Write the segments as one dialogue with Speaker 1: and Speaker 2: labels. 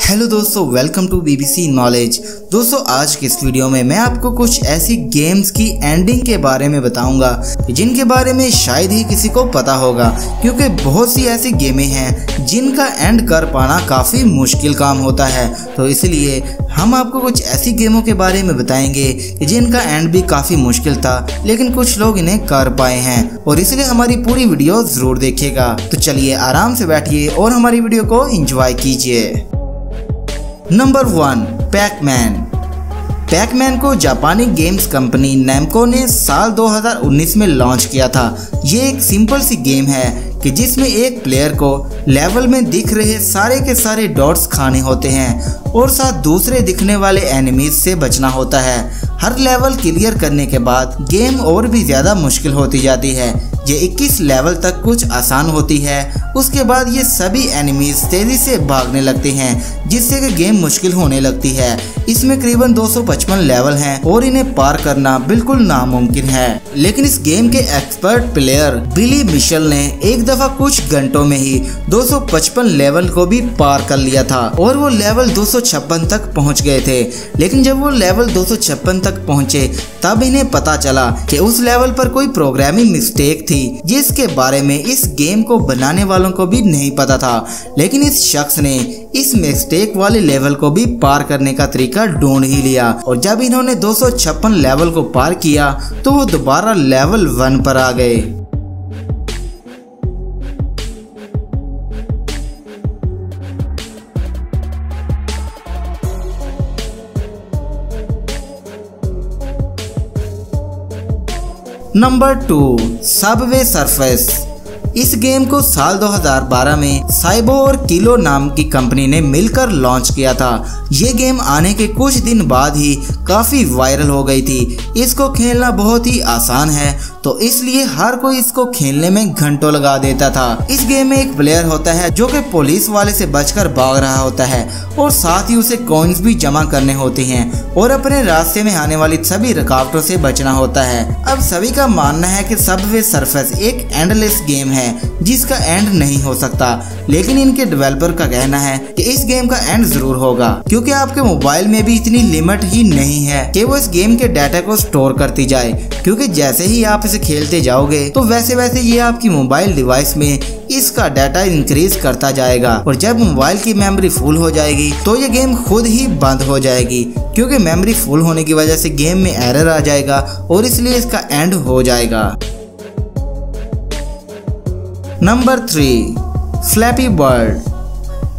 Speaker 1: Hello दोस्तों welcome to BBC knowledge दोस्तों, आज के इस वीडियो में मैं आपको कुछ ऐसी गेम्स की एंडिंग के बारे में बताऊँगा, जिनके बारे में शायद ही किसी को पता होगा, क्योंकि बहुत सी ऐसी गेमें हैं, जिनका एंड कर पाना काफ़ी मुश्किल काम होता है। तो इसलिए हम आपको कुछ ऐसी गेमों के बारे में बताएँगे, जिनका एंड भी काफ़ी मुश्किल था, लेकिन कुछ लोग इन्हें कर पाए हैं। और इसलिए हमारी पूरी वीडियो ज़रूर देखिएगा। तो चलिए आराम से बैठिए और हमारी वीडियो को इंजॉय कीजिए। नंबर वन पैकमैन पैकमैन को जापानी गेम्स कंपनी नैमको ने साल 2019 में लॉन्च किया था। ये एक सिंपल सी गेम है कि जिसमें एक प्लेयर को लेवल में दिख रहे सारे के सारे डॉट्स खाने होते हैं और साथ दूसरे दिखने वाले एनिमीज से बचना होता है। हर लेवल क्लियर करने के बाद गेम और भी ज़्यादा मुश्किल होती जाती है। ये 21 लेवल तक कुछ आसान होती है। उसके बाद ये सभी एनिमीज तेज़ी से भागने लगते हैं, जिससे कि गेम मुश्किल होने लगती है। इसमें करीबन 255 लेवल हैं और इन्हें पार करना बिल्कुल नामुमकिन है। लेकिन इस गेम के एक्सपर्ट प्लेयर बिली मिशेल ने एक दफ़ा कुछ घंटों में ही 255 लेवल को भी पार कर लिया था और वो लेवल दो सौ छप्पन तक पहुँच गए थे। लेकिन जब वो लेवल दो सौ छप्पन तक पहुँचे, तब इन्हें पता चला कि उस लेवल पर कोई प्रोग्रामिंग मिस्टेक थी। जिसके बारे में इस गेम को बनाने वालों को भी नहीं पता था। लेकिन इस शख्स ने इस मिस्टेक वाले लेवल को भी पार करने का तरीका ढूंढ ही लिया। और जब इन्होंने दो सौ छप्पन लेवल को पार किया तो वो दोबारा लेवल वन पर आ गए। नंबर टू सबवे सरफेस इस गेम को साल 2012 में साइबो और किलो नाम की कंपनी ने मिलकर लॉन्च किया था। ये गेम आने के कुछ दिन बाद ही काफ़ी वायरल हो गई थी। इसको खेलना बहुत ही आसान है तो इसलिए हर कोई इसको खेलने में घंटों लगा देता था। इस गेम में एक प्लेयर होता है जो कि पुलिस वाले से बचकर भाग रहा होता है और साथ ही उसे कॉइन्स भी जमा करने होते हैं और अपने रास्ते में आने वाली सभी रुकावटों से बचना होता है। अब सभी का मानना है कि सबवे सरफेस एक एंडलेस गेम है, जिसका एंड नहीं हो सकता। लेकिन इनके डेवलपर का कहना है कि इस गेम का एंड ज़रूर होगा, क्योंकि आपके मोबाइल में भी इतनी लिमिट ही नहीं है। कि वो इस गेम के डाटा को स्टोर करती जाए, क्योंकि जैसे ही आप इसे खेलते जाओगे तो वैसे वैसे ये आपकी मोबाइल डिवाइस में इसका डाटा इंक्रीज करता जाएगा। और जब मोबाइल की मेमोरी फुल हो जाएगी तो ये गेम खुद ही बंद हो जाएगी, क्योंकि मेमोरी फुल होने की वजह से गेम में एरर आ जाएगा और इसलिए इसका एंड हो जाएगा। नंबर थ्री फ्लैपी बर्ड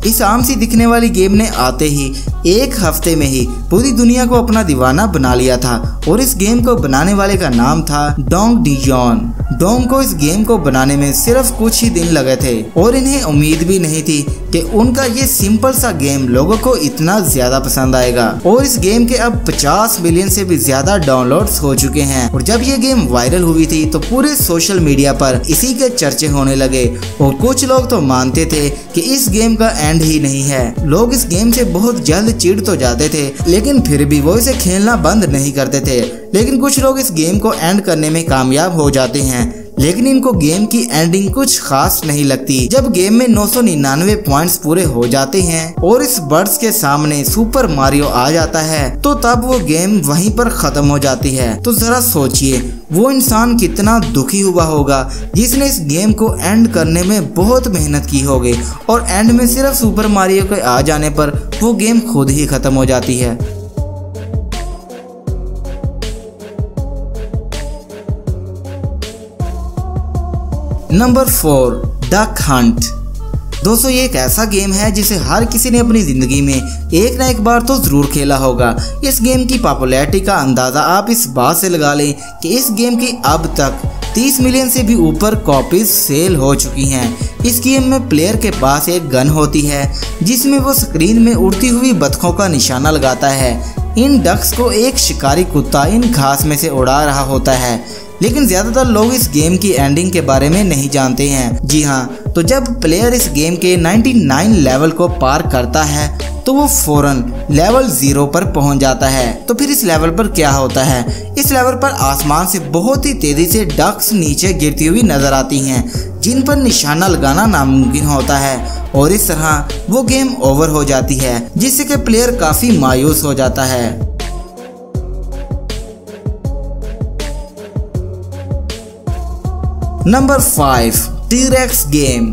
Speaker 1: इस आम सी दिखने वाली गेम ने आते ही एक हफ़्ते में ही पूरी दुनिया को अपना दीवाना बना लिया था और इस गेम को बनाने वाले का नाम था डोंग डिजॉन। डोंग को इस गेम को बनाने में सिर्फ़ कुछ ही दिन लगे थे और इन्हें उम्मीद भी नहीं थी कि उनका ये सिंपल सा गेम लोगों को इतना ज़्यादा पसंद आएगा। और इस गेम के अब 50 मिलियन से भी ज़्यादा डाउनलोड्स हो चुके हैं। और जब ये गेम वायरल हुई थी तो पूरे सोशल मीडिया पर इसी के चर्चे होने लगे। और कुछ लोग तो मानते थे कि इस गेम का एंड ही नहीं है। लोग इस गेम से बहुत जल्द चिढ़ तो जाते थे, लेकिन फिर भी वो इसे खेलना बंद नहीं करते थे। लेकिन कुछ लोग इस गेम को एंड करने में कामयाब हो जाते हैं। लेकिन इनको गेम की एंडिंग कुछ खास नहीं लगती। जब गेम में नौ सौ निन्यानवे पॉइंट पूरे हो जाते हैं और इस बर्ड्स के सामने सुपर मारियो आ जाता है तो तब वो गेम वहीं पर खत्म हो जाती है। तो जरा सोचिए, वो इंसान कितना दुखी हुआ होगा, जिसने इस गेम को एंड करने में बहुत मेहनत की होगी और एंड में सिर्फ़ सुपर मारियो के आ जाने पर वो गेम खुद ही खत्म हो जाती है। नंबर फोर डक हंट दोस्तों, ये एक ऐसा गेम है जिसे हर किसी ने अपनी ज़िंदगी में एक ना एक बार तो ज़रूर खेला होगा। इस गेम की पॉपुलैरिटी का अंदाज़ा आप इस बात से लगा लें कि इस गेम की अब तक 30 मिलियन से भी ऊपर कॉपीज सेल हो चुकी हैं। इस गेम में प्लेयर के पास एक गन होती है, जिसमें वो स्क्रीन में उड़ती हुई बतखों का निशाना लगाता है। इन डक्स को एक शिकारी कुत्ता इन घास में से उड़ा रहा होता है। लेकिन ज़्यादातर लोग इस गेम की एंडिंग के बारे में नहीं जानते हैं। जी हाँ तो जब प्लेयर इस गेम के 99 लेवल को पार करता है तो वो फ़ौरन लेवल ज़ीरो पर पहुँच जाता है। तो फिर इस लेवल पर क्या होता है? इस लेवल पर आसमान से बहुत ही तेज़ी से डक्स नीचे गिरती हुई नज़र आती हैं, जिन पर निशाना लगाना नामुमकिन होता है। और इस तरह वो गेम ओवर हो जाती है, जिससे कि प्लेयर काफ़ी मायूस हो जाता है। Number five T Rex game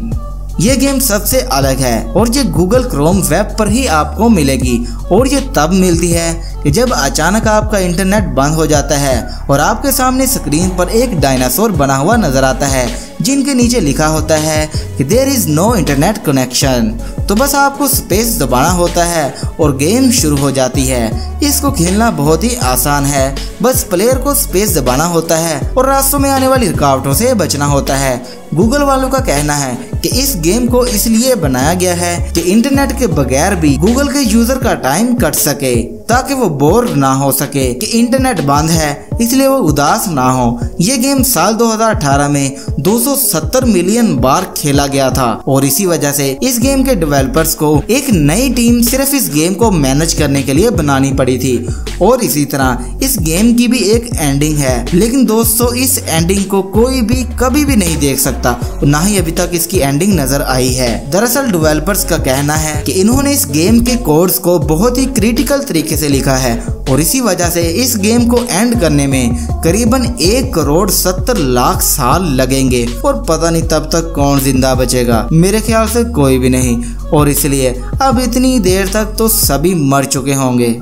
Speaker 1: ये गेम सबसे अलग है और ये गूगल क्रोम वेब पर ही आपको मिलेगी। और ये तब मिलती है कि जब अचानक आपका इंटरनेट बंद हो जाता है और आपके सामने स्क्रीन पर एक डायनासोर बना हुआ नज़र आता है, जिनके नीचे लिखा होता है कि there is no internet connection तो बस आपको स्पेस दबाना होता है और गेम शुरू हो जाती है। इसको खेलना बहुत ही आसान है। बस प्लेयर को स्पेस दबाना होता है और रास्तों में आने वाली रुकावटों से बचना होता है। गूगल वालों का कहना है कि इस गेम को इसलिए बनाया गया है कि इंटरनेट के बगैर भी गूगल के यूज़र का टाइम कट सके। ताकि वो बोर ना हो सके कि इंटरनेट बंद है, इसलिए वो उदास ना हो। ये गेम साल 2018 में 270 मिलियन बार खेला गया था और इसी वजह से इस गेम के डेवलपर्स को एक नई टीम सिर्फ़ इस गेम को मैनेज करने के लिए बनानी पड़ी थी। और इसी तरह इस गेम की भी एक एंडिंग है। लेकिन दोस्तों, इस एंडिंग को कोई भी कभी भी नहीं देख सकता। ना ही अभी तक इसकी एंडिंग नज़र आई है। दरअसल डेवलपर्स का कहना है कि इन्होंने इस गेम के कोर्स को बहुत ही क्रिटिकल तरीके से लिखा है और इसी वजह से इस गेम को एंड करने में करीबन एक करोड़ सत्तर लाख साल लगेंगे और पता नहीं तब तक कौन ज़िंदा बचेगा। मेरे ख्याल से कोई भी नहीं। और इसलिए अब इतनी देर तक तो सभी मर चुके होंगे।